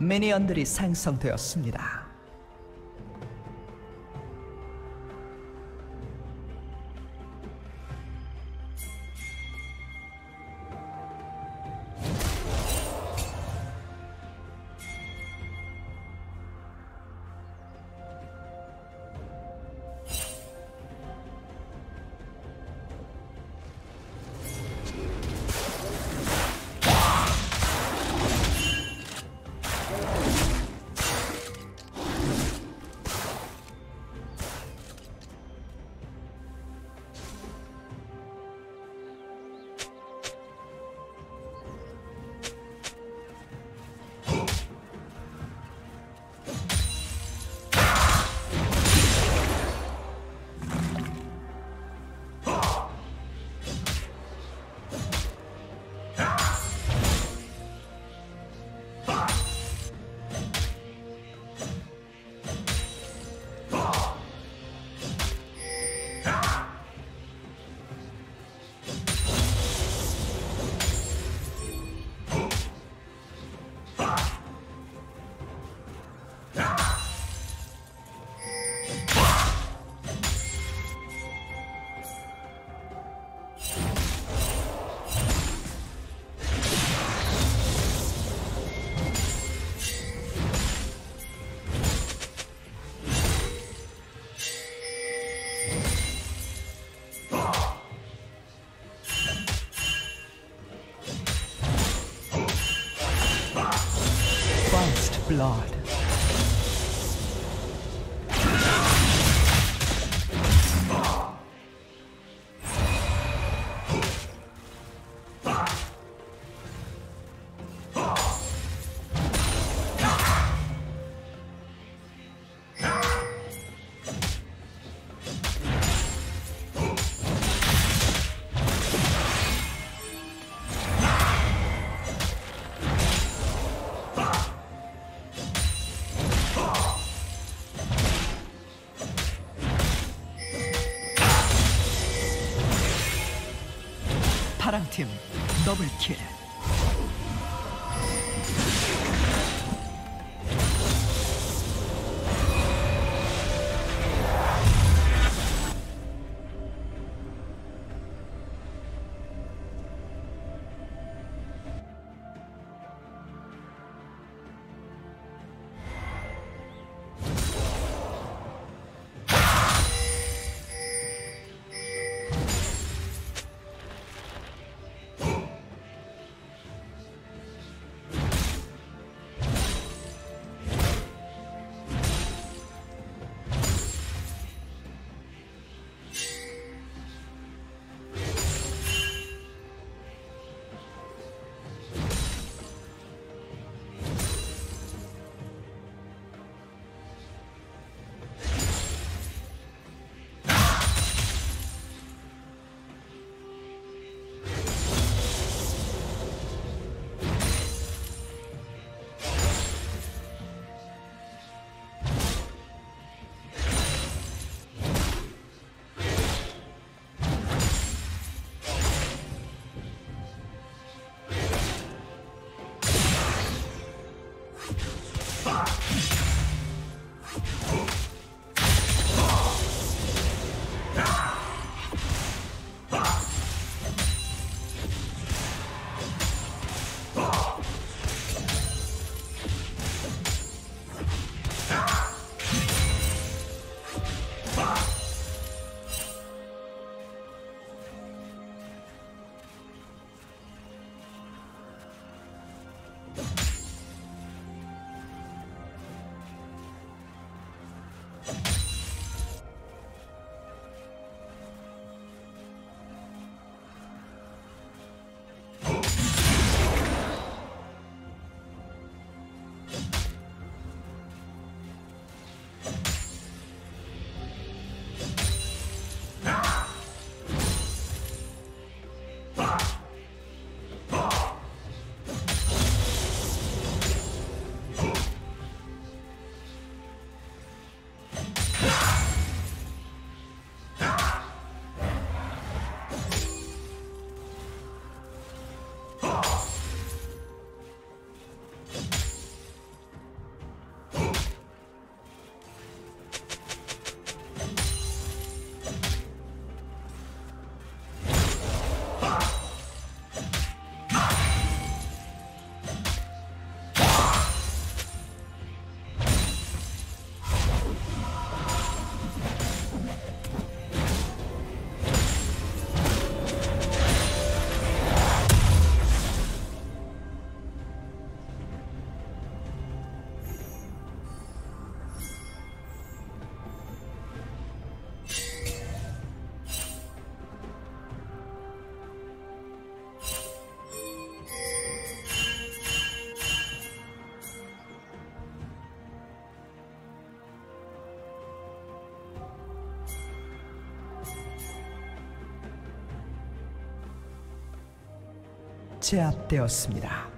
미니언들이 생성되었습니다. 팀 더블킬 제압되었습니다.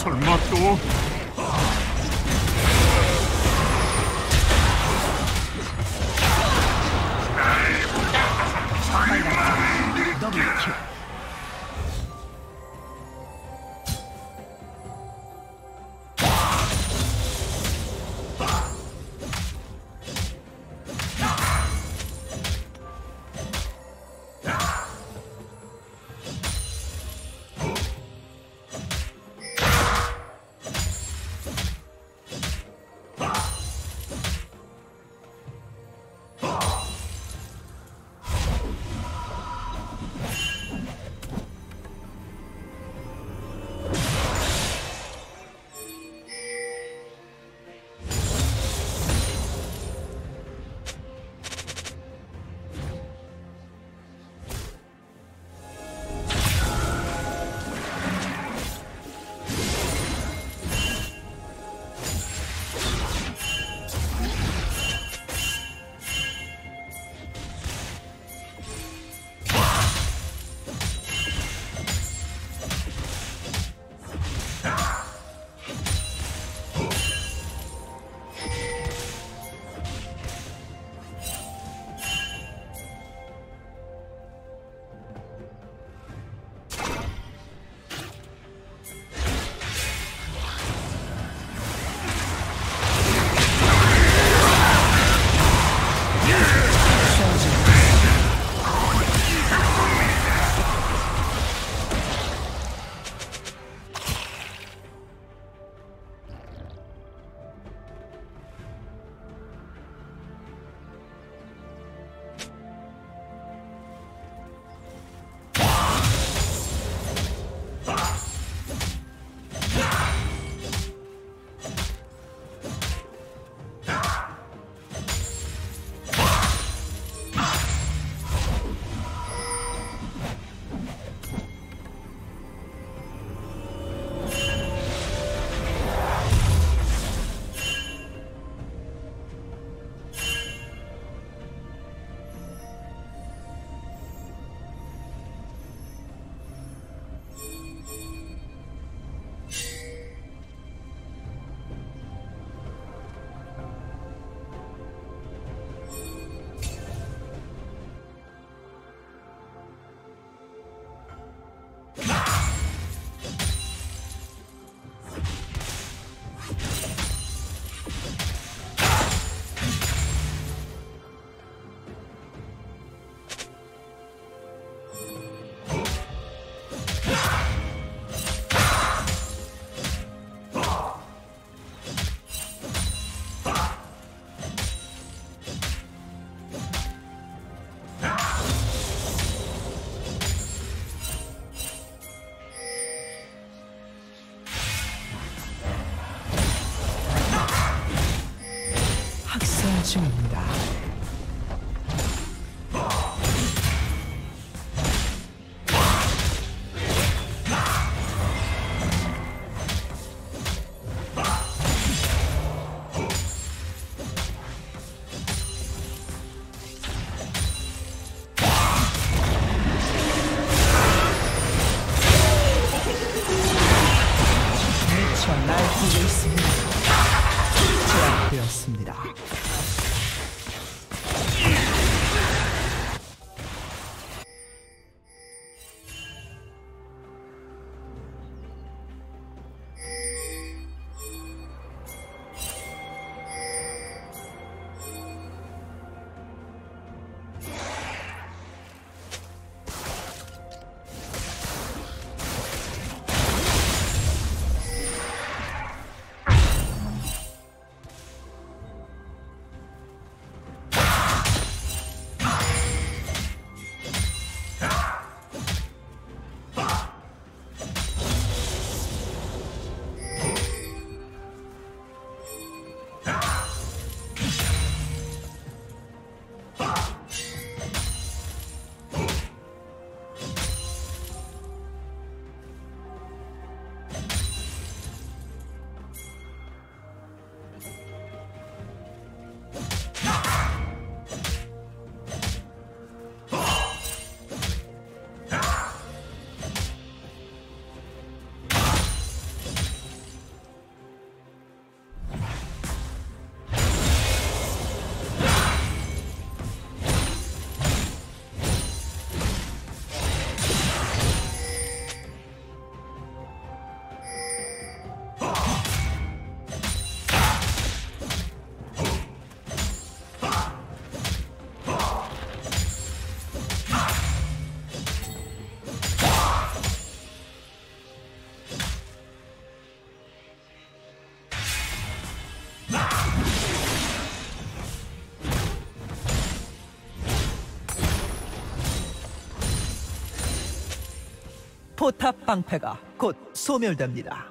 설마 또 ótimo. 포탑 방패가 곧 소멸됩니다.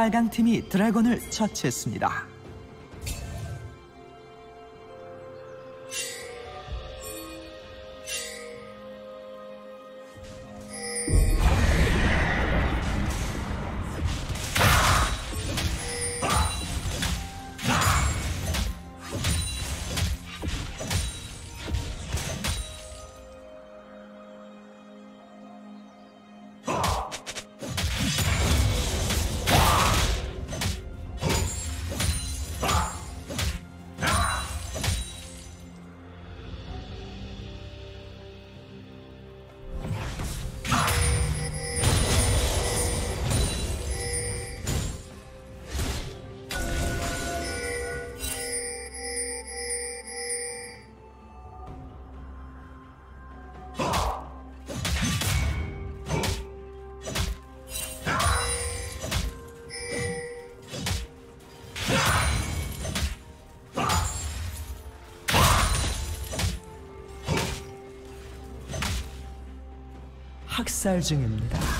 빨강 팀이 드래곤을 처치했습니다. 학살 중입니다.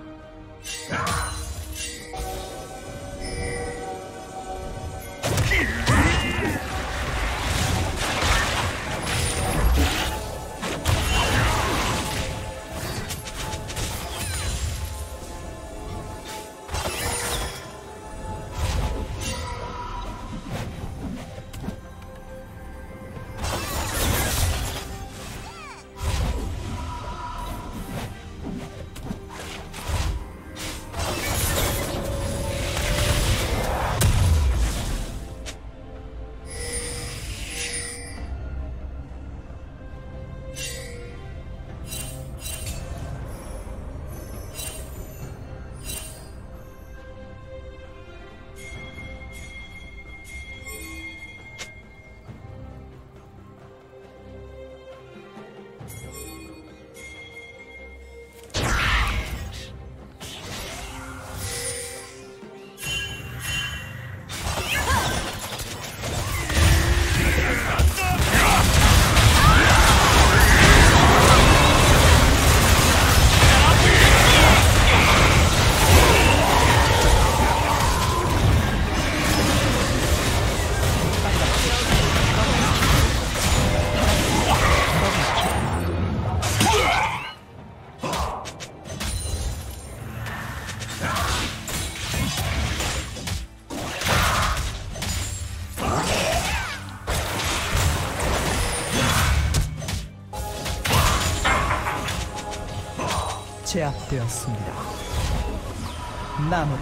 제압되었습니다. 마무리.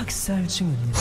학살 중입니다.